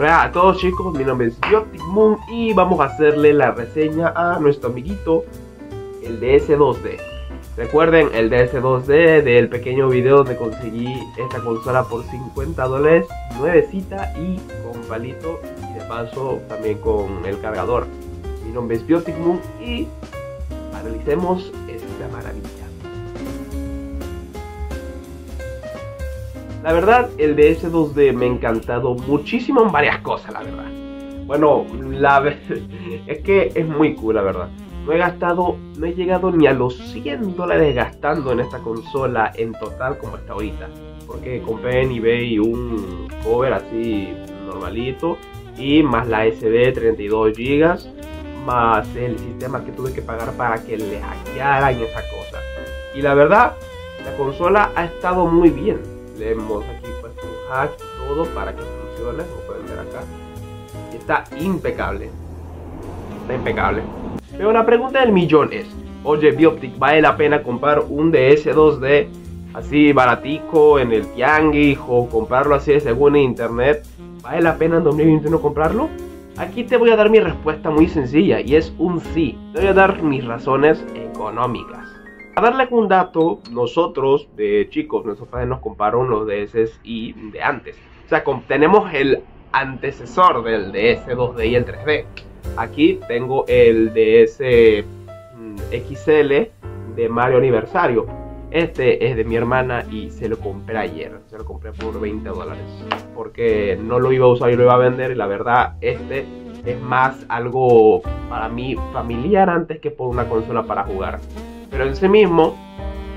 Hola a todos chicos, mi nombre es Biotic Moon y vamos a hacerle la reseña a nuestro amiguito, el DS2D. Recuerden el DS2D del pequeño video donde conseguí esta consola por 50 dólares, nuevecita y con palito y de paso también con el cargador. Mi nombre es Biotic Moon y analicemos esta maravilla. La verdad, el DS2D me ha encantado muchísimo en varias cosas, la verdad. Bueno, la es que es muy cool, la verdad. No he gastado, no he llegado ni a los 100 dólares gastando en esta consola en total como está ahorita. Porque compré en eBay un cover así normalito y más la SD 32 GB más el sistema que tuve que pagar para que le hackearan esa cosa. Y la verdad, la consola ha estado muy bien le hemos aquí un hack todo para que funcione, como pueden ver acá. Está impecable. Está impecable. Pero la pregunta del millón es, oye Bioptic, ¿vale la pena comprar un DS2D así baratico en el tianguis o comprarlo así de internet? ¿Vale la pena en 2021 comprarlo? Aquí te voy a dar mi respuesta muy sencilla y es un sí. Te voy a dar mis razones económicas. A darle un dato, nosotros de chicos, nuestros padres nos compraron los DS y de antes. O sea, tenemos el antecesor del DS 2D y el 3D. Aquí tengo el DS mm, XL de Mario Aniversario. Este es de mi hermana y se lo compré ayer. Se lo compré por 20 dólares. Porque no lo iba a usar y lo iba a vender. Y la verdad, este es más algo para mí familiar antes que por una consola para jugar. Pero en sí mismo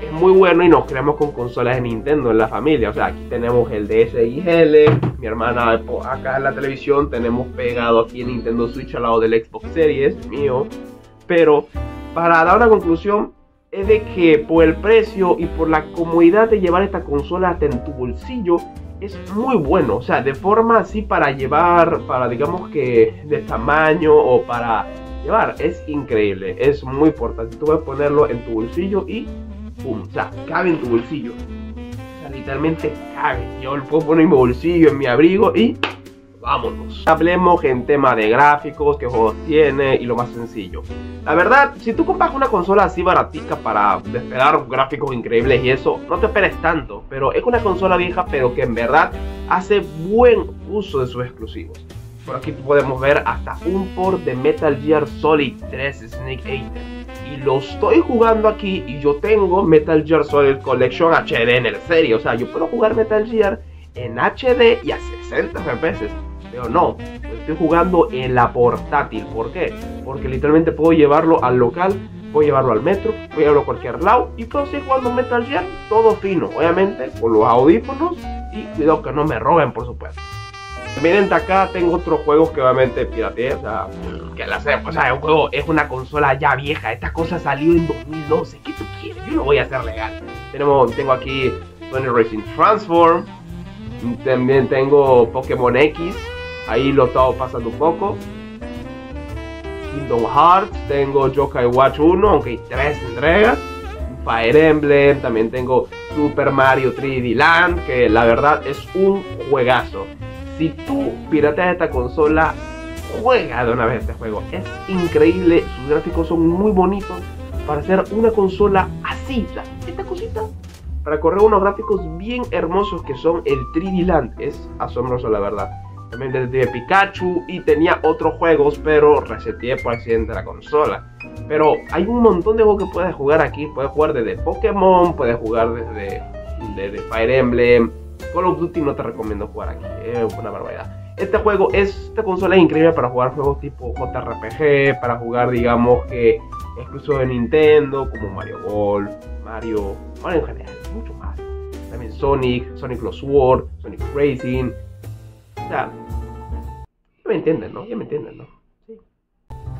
es muy bueno y nos creamos con consolas de Nintendo en la familia. O sea, aquí tenemos el DSiGL, mi hermana acá en la televisión, tenemos pegado aquí el Nintendo Switch al lado del Xbox Series mío. Pero para dar una conclusión, es de que por el precio y por la comodidad de llevar esta consola en tu bolsillo, es muy bueno. O sea, de forma así para llevar, para digamos que de tamaño o para llevar. Es increíble, es muy importante. Tú puedes ponerlo en tu bolsillo y ¡pum! O sea, cabe en tu bolsillo. O sea, literalmente cabe. Yo lo puedo en mi bolsillo, en mi abrigo y vámonos. Hablemos en tema de gráficos, qué juegos tiene y lo más sencillo. La verdad, si tú compras una consola así baratica para despegar gráficos increíbles y eso, no te esperes tanto. Pero es una consola vieja, pero que en verdad hace buen uso de sus exclusivos. Por aquí podemos ver hasta un port de Metal Gear Solid 3 Snake Eater. Y lo estoy jugando aquí y yo tengo Metal Gear Solid Collection HD en el serie. O sea, yo puedo jugar Metal Gear en HD y a 60 FPS. Pero no, lo estoy jugando en la portátil. ¿Por qué? Porque literalmente puedo llevarlo al local, puedo llevarlo al metro, puedo llevarlo a cualquier lado y puedo seguir jugando Metal Gear todo fino. Obviamente con los audífonos y cuidado que no me roben, por supuesto. Miren, acá tengo otros juegos que obviamente pirateé, o sea, que la sé, o sea, un juego es una consola ya vieja, esta cosa salió en 2012, ¿qué tú quieres? Yo lo voy a hacer legal. Tenemos, tengo aquí Sony Racing Transform, también tengo Pokémon X, ahí lo estaba pasando un poco. Kingdom Hearts, tengo Yokai Watch 1, aunque hay tres entregas. Fire Emblem, también tengo Super Mario 3D Land, que la verdad es un juegazo si tú pirateas esta consola, juega de una vez este juego. Es increíble, sus gráficos son muy bonitos para hacer una consola así. esta cosita, para correr unos gráficos bien hermosos que son el 3D Land. Es asombroso, la verdad. También desde Pikachu y tenía otros juegos, pero reseteé por accidente la consola. Pero hay un montón de juegos que puedes jugar aquí. Puedes jugar desde Pokémon, puedes jugar desde, desde Fire Emblem, Call of Duty no te recomiendo jugar aquí, es una barbaridad. Este juego, esta consola es increíble para jugar juegos tipo JRPG, para jugar, digamos que exclusivo de Nintendo, como Mario Golf, Mario, Mario en general, mucho más. También Sonic, Sonic Lost World, Sonic Racing. O sea, ya me entienden, ¿no? Ya me entienden, ¿no?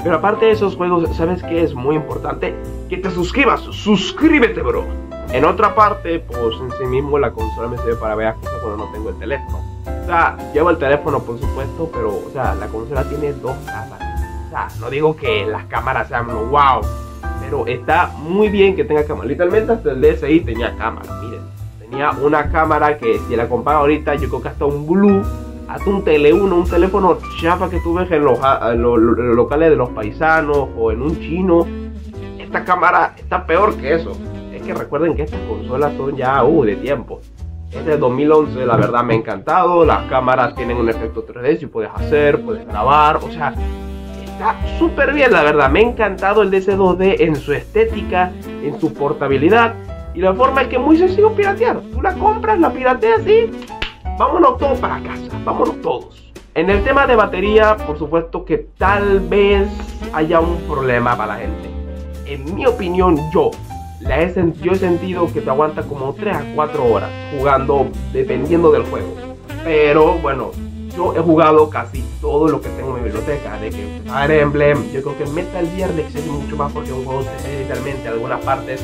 Pero aparte de esos juegos, ¿sabes qué es muy importante? Que te suscribas, suscríbete, bro. En otra parte, pues en sí mismo la consola me sirve para ver cosas cuando no tengo el teléfono. O sea, llevo el teléfono por supuesto, pero o sea, la consola tiene dos cámaras. O sea, no digo que las cámaras sean wow, pero está muy bien que tenga cámara. Literalmente hasta el DSI tenía cámara, miren. Tenía una cámara que si la comparo ahorita, yo creo que hasta un Blue hasta un tele 1, un teléfono chafa que tú ves en los, locales de los paisanos o en un chino. Esta cámara está peor que eso. Que recuerden que estas consolas son ya uh, de tiempo. Es de 2011, la verdad me ha encantado. Las cámaras tienen un efecto 3D, si puedes hacer, puedes grabar. O sea, está súper bien, la verdad. Me ha encantado el DS2D en su estética, en su portabilidad. Y la forma es que es muy sencillo piratear. Tú la compras, la pirateas y vámonos todos para casa, vámonos todos. En el tema de batería, por supuesto que tal vez haya un problema para la gente. En mi opinión, yo, la he, yo he sentido que te aguanta como 3 a 4 horas jugando dependiendo del juego. Pero bueno, yo he jugado casi todo lo que tengo en mi biblioteca. De que Fire Emblem, yo creo que Metal Gear le excede mucho más porque un juego se literalmente algunas partes.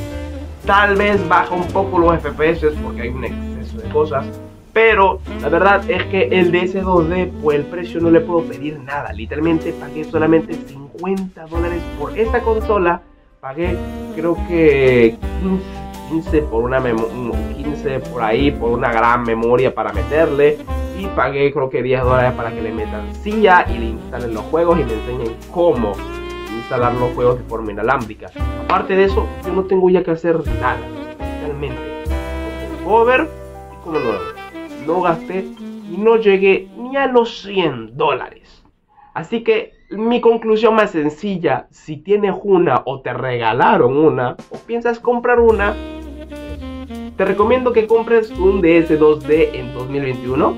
Tal vez baja un poco los FPS porque hay un exceso de cosas. Pero la verdad es que el DS2D, pues el precio no le puedo pedir nada. Literalmente pagué solamente 50 dólares por esta consola. Pagué creo que 15, por una 15 por ahí por una gran memoria para meterle. Y pagué creo que 10 dólares para que le metan silla y le instalen los juegos y me enseñen cómo instalar los juegos de forma inalámbrica. Aparte de eso, yo no tengo ya que hacer nada. Realmente. Como ver y como nuevo no gasté y no llegué ni a los 100 dólares. Así que mi conclusión más sencilla, si tienes una o te regalaron una o piensas comprar una, te recomiendo que compres un DS2D en 2021.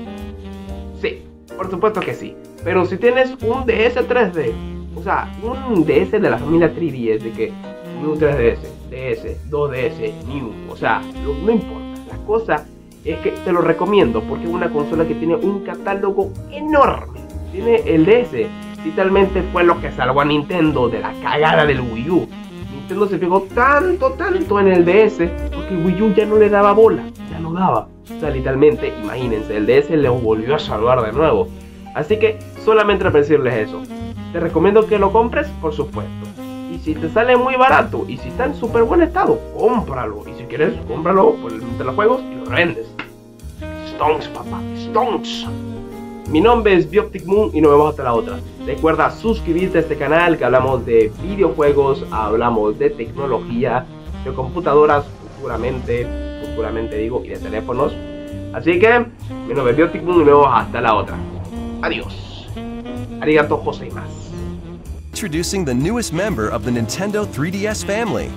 Sí, por supuesto que sí. Pero si tienes un DS3D, o sea, un DS de la familia 3DS, de que New 3DS, DS, 2DS, New, o sea, no importa. La cosa es que te lo recomiendo porque es una consola que tiene un catálogo enorme. Tiene el DS. Literalmente fue lo que salvó a Nintendo de la cagada del Wii U. Nintendo se fijó tanto, tanto en el DS porque el Wii U ya no le daba bola. Ya no daba. O sea, literalmente, imagínense, el DS le volvió a salvar de nuevo. Así que solamente para decirles eso. Te recomiendo que lo compres, por supuesto. Y si te sale muy barato y si está en súper buen estado, cómpralo. Y si quieres, cómpralo por el de los juegos y lo vendes. Stonks, papá, Stonks. Mi nombre es Bioptic Moon y nos vemos hasta la otra. Recuerda suscribirte a este canal que hablamos de videojuegos, hablamos de tecnología, de computadoras, futuramente, futuramente digo, y de teléfonos. Así que, mi nombre es Bioptic Moon y nos vemos hasta la otra. Adiós. Arigato más. introducing the newest member of the Nintendo 3DS family.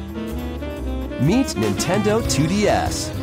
Meet Nintendo 2DS.